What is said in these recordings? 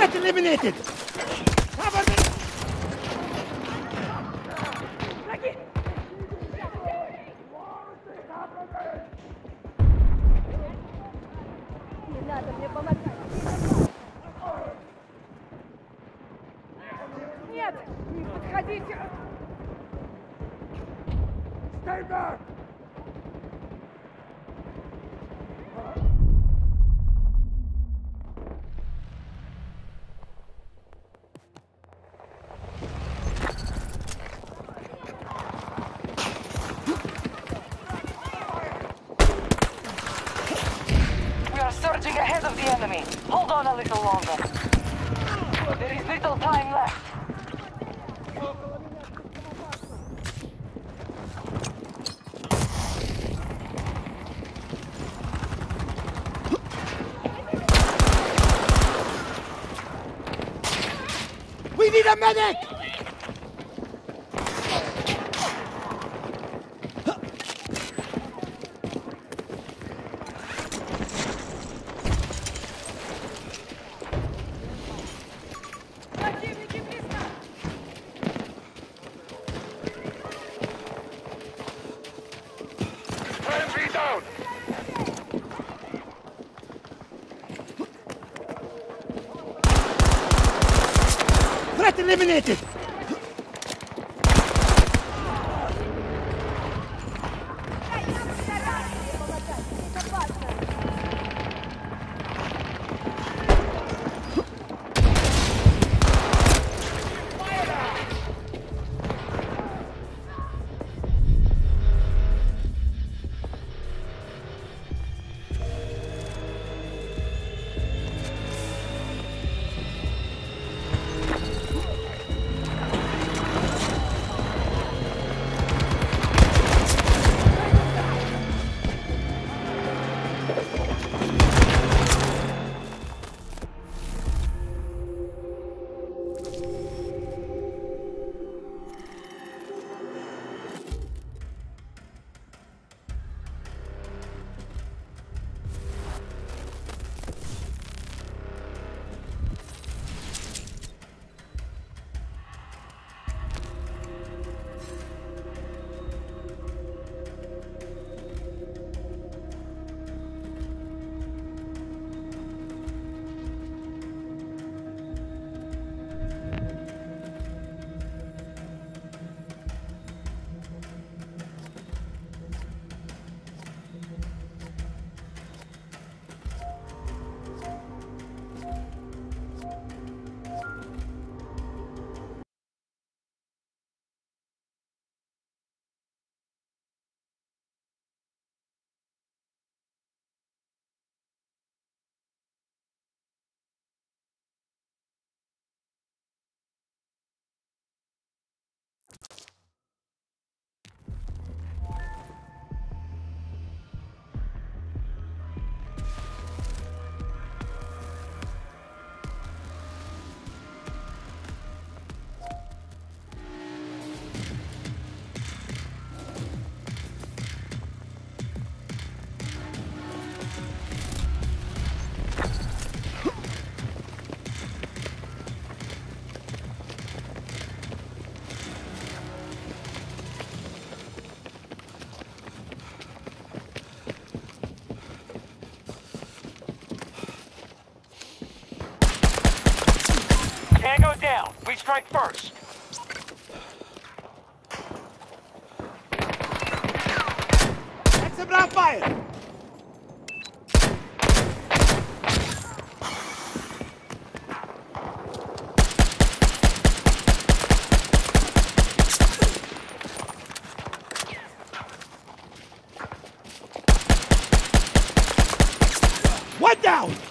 Threat eliminated! Cover me! Не надо мне помогать. Нет, не подходите. Stay back! Enemy. Hold on a little longer. There is little time left. We need a medic! Eliminated! Strike first. That's a brown fire! Down!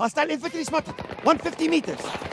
Hostile infantry spotted. 150 meters.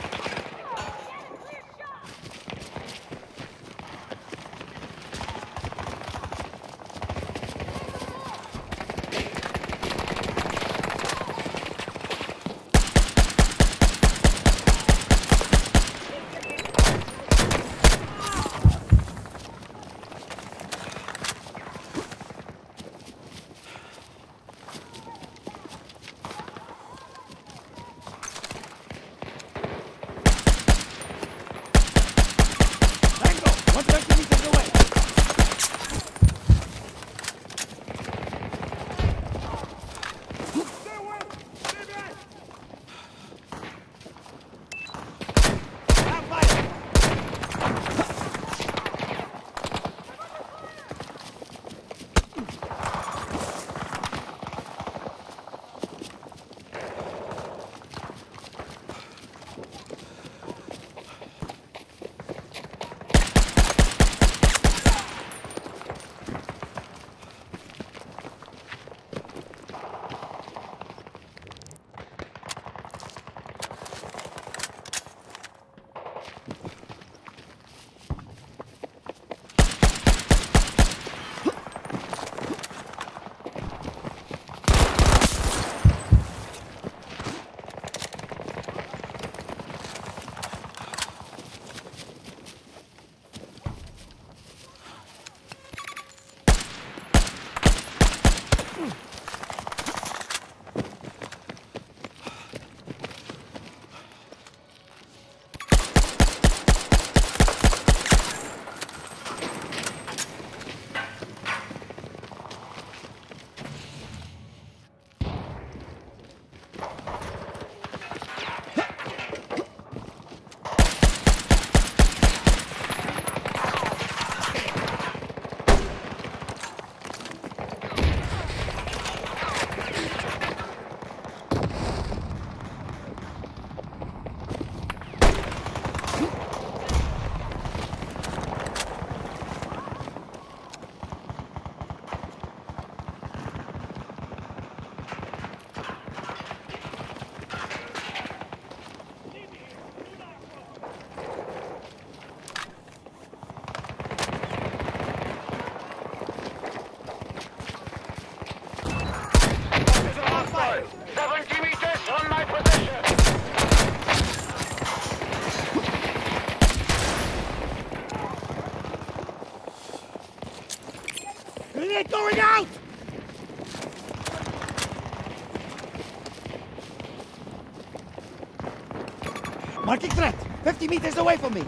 Threat! 50 meters away from me!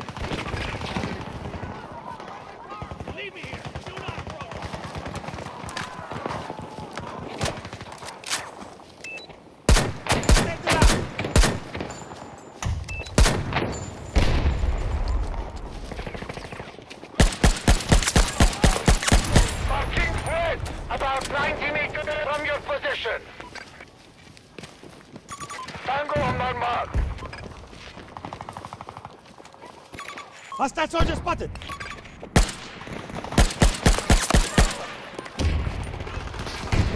Hostile soldier spotted!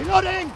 Reloading!